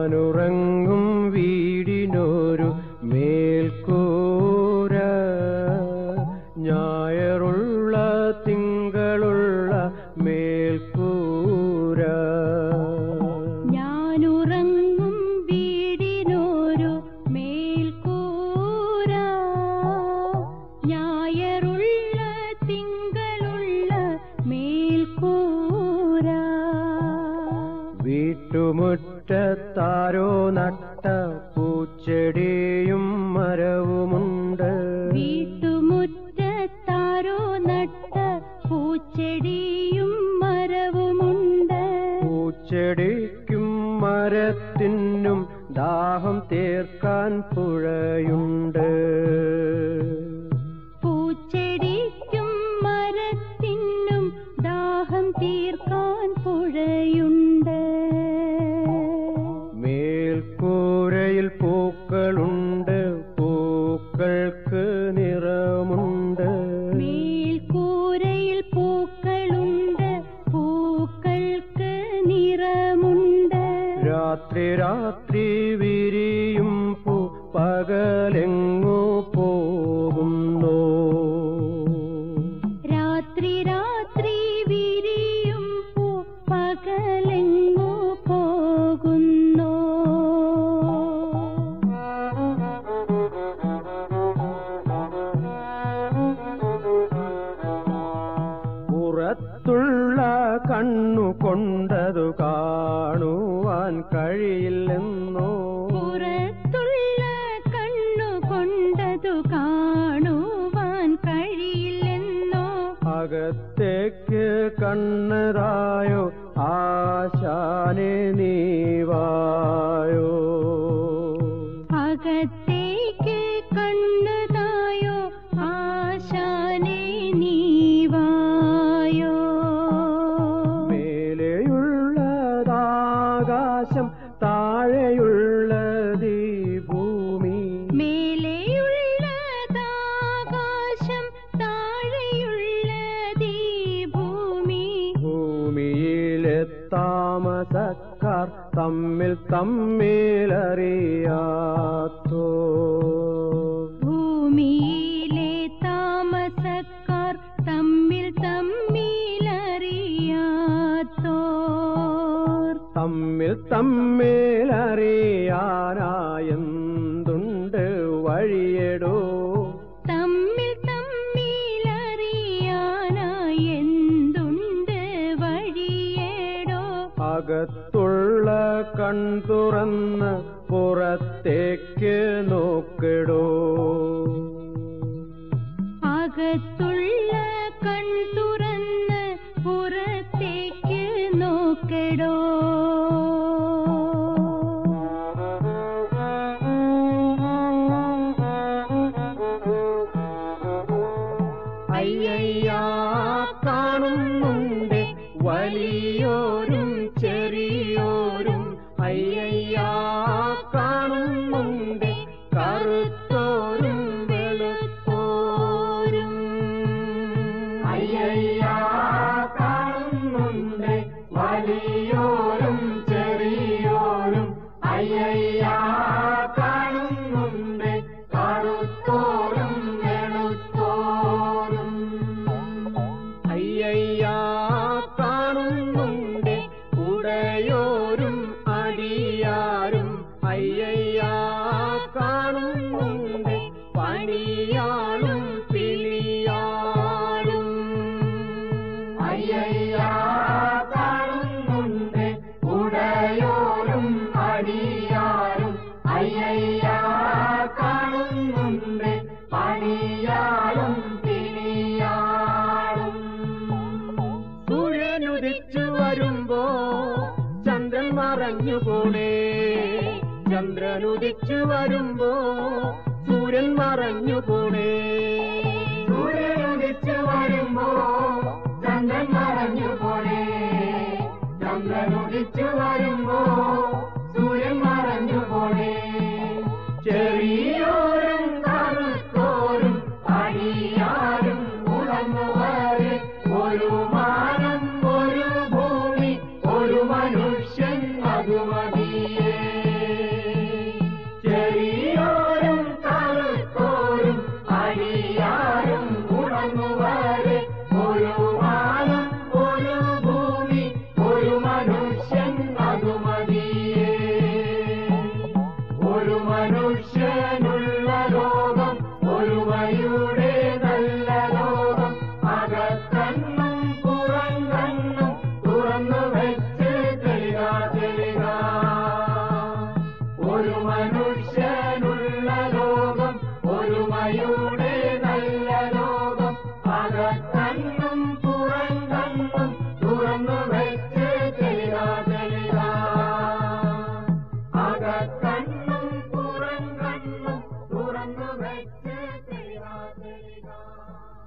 ഞാനുറങ്ങും വീടിനൊരു മേൽക്കൂര. ഞായറുള്ള തിങ്കളുള്ള മേൽക്കൂര. വീട്ടുമുറ്റത്താരോ നട്ട പൂച്ചെടിയും മരവുമുണ്ട്. വീട്ടുമുറ്റത്താരോ നട്ട പൂച്ചെടിയും മരവുമുണ്ട്. പൂച്ചെടിക്കും മരത്തിനും ദാഹം തീർക്കാൻ പുഴയുണ്ട്. രാത്രി രാത്രി വിരിയും പൂ പകലെങ്ങു പോകുന്നു. രാത്രി രാത്രി വിരിയും പൂ പകലെങ്ങു പോകുന്നു. പുറത്തുള്ള കണ്ണു കൊണ്ടതു കാണുവാൻ കഴിയില്ലെന്നോ പുറത്തുള്ള കണ്ണു കൊണ്ടതു കാണുവാൻ കഴിയില്ലെന്നോ? അകത്തേക്ക് മേലെയുള്ളതാകാശം താഴെയുള്ള ഭൂമി മേലെയുള്ളതാകാശം താഴെയുള്ളതീ ഭൂമി ഭൂമിയിലെ താമസക്കാർ തമ്മിൽ തമ്മിലറിയാത്തോ. തമ്മിലറിയാനായെന്തുണ്ട് വഴിയെടോ? തമ്മിൽ തമ്മിലറിയാനായി എന്തുണ്ട് വഴിയേടോ? അകത്തുള്ള കൺ തുറന്ന് പുറത്തേക്ക് നോക്കിടോ. അകത്തുള്ള കൺ തുറന്ന് പുറത്തേക്ക് നോക്കടോ. വലിയോരും ചെറിയോരും അയ്യയ്യാ കാണുന്നുണ്ട് കറുത്തോരും വെളുത്തോരും. അയ്യയ്യാ കാണുന്നുണ്ട് വലിയോരും ചെറിയോരും അയ്യയ്യാ കാണുന്നുണ്ട് കറുത്തോരും അടിയാരും അയ്യയ്യാ കാണുന്നുണ്ട്. പണിയാളും പിണിയാളും സൂര്യനുദിച്ചു വരുമ്പോ ചന്ദ്രൻ മറഞ്ഞു പോലേ ചന്ദ്രനുദിച്ചു വരുമ്പോ സൂര്യൻ പോണേ. Krishna.